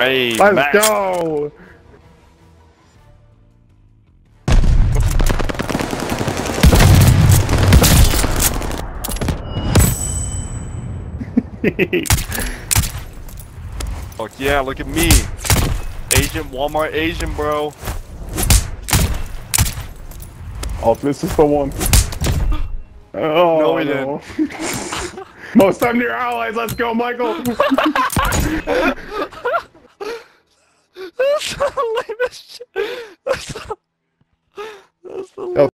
Hey, Let's Max. go! Fuck yeah, look at me. Asian, Walmart Asian, bro. oh, this is the one. Oh, No, we no. Most time to your allies, let's go, Michael! Lamest shit. That's the, that's the